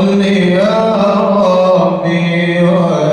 صل يا ربي ويا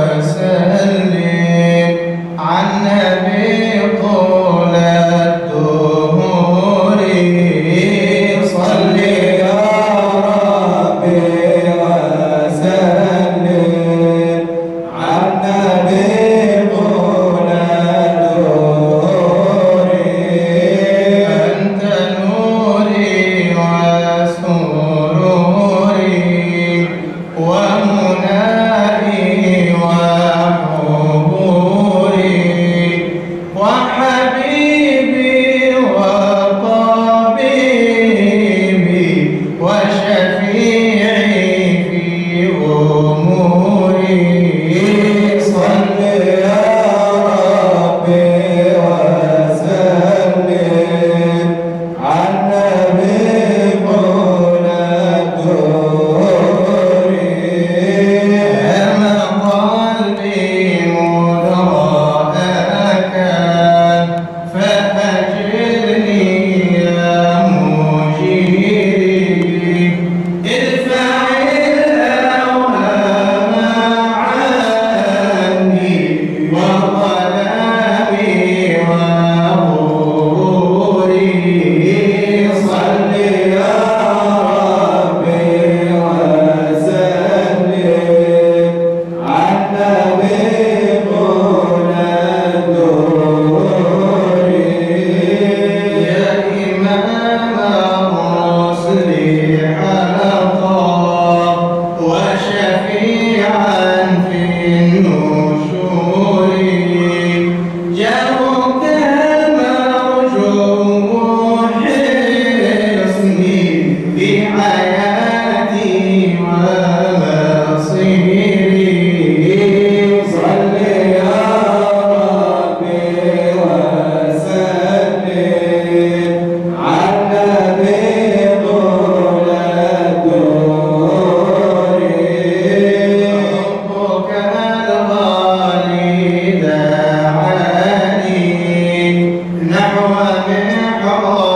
على